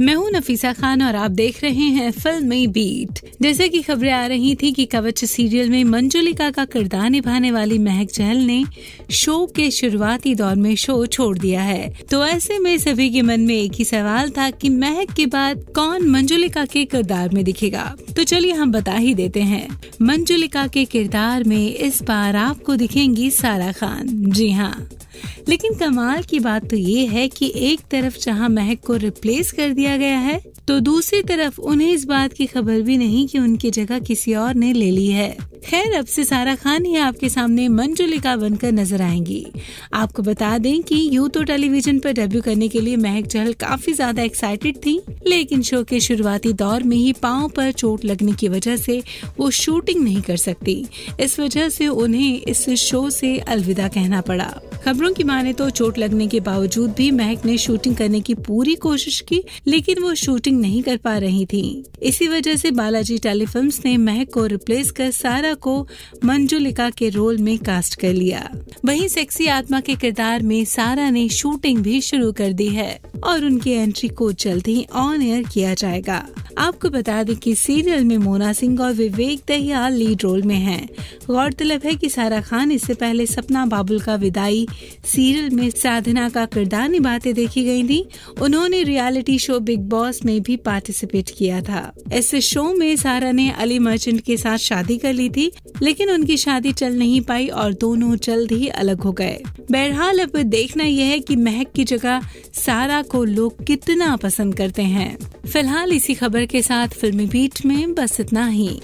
मैं हूँ नफीसा खान और आप देख रहे हैं फिल्मी बीट। जैसे कि खबरें आ रही थी कि कवच सीरियल में मंजुलिका का किरदार निभाने वाली महक चहल ने शो के शुरुआती दौर में शो छोड़ दिया है। तो ऐसे में सभी के मन में एक ही सवाल था कि महक के बाद कौन मंजुलिका के किरदार में दिखेगा? तो चलिए हम बता ही देते हैं। मंजुलिका के किरदार में इस बार आपको दिखेंगी सारा खान। जी हाँ। लेकिन कमाल की बात तो ये है कि एक तरफ़ जहाँ महक को रिप्लेस कर दिया गया है तो दूसरी तरफ़ उन्हें इस बात की खबर भी नहीं कि उनकी जगह किसी और ने ले ली है। खैर, अब से सारा खान ही आपके सामने मंजुलिका बनकर नज़र आएँगी। आपको बता दें कि यू तो टेलीविज़न पर डेब्यू करने के लिए महक चहल काफ़ी ज़्यादा एक्साइटेड थी, लेकिन शो के शुरुआती दौर में ही पाँव पर चोट लगने की वजह से वो शूटिंग नहीं कर सकती। इस वजह से उन्हें इस शो से अलविदा कहना पड़ा। खबरों की माने तो चोट लगने के बावजूद भी महक ने शूटिंग करने की पूरी कोशिश की, लेकिन वो शूटिंग नहीं कर पा रही थी। इसी वजह से बालाजी टेलीफिल्म्स ने महक को रिप्लेस कर सारा को मंजुलिका के रोल में कास्ट कर लिया। वहीं सेक्सी आत्मा के किरदार में सारा ने शूटिंग भी शुरू कर दी है और उनकी एंट्री को जल्द ही ऑन एयर किया जाएगा। आपको बता दें कि सीरियल में मोना सिंह और विवेक दहिया लीड रोल में हैं। गौरतलब है कि सारा खान इससे पहले सपना बाबुल का विदाई सीरियल में साधना का किरदार निभाते देखी गई थी। उन्होंने रियलिटी शो बिग बॉस में भी पार्टिसिपेट किया था। इस शो में सारा ने अली मर्चेंट के साथ शादी कर ली थी, लेकिन उनकी शादी चल नहीं पाई और दोनों जल्द ही अलग हो गए। बहरहाल, अब देखना यह है कि महक की जगह सारा को लोग कितना पसंद करते हैं। फ़िलहाल इसी खबर के साथ फिल्मी बीट में बस इतना ही।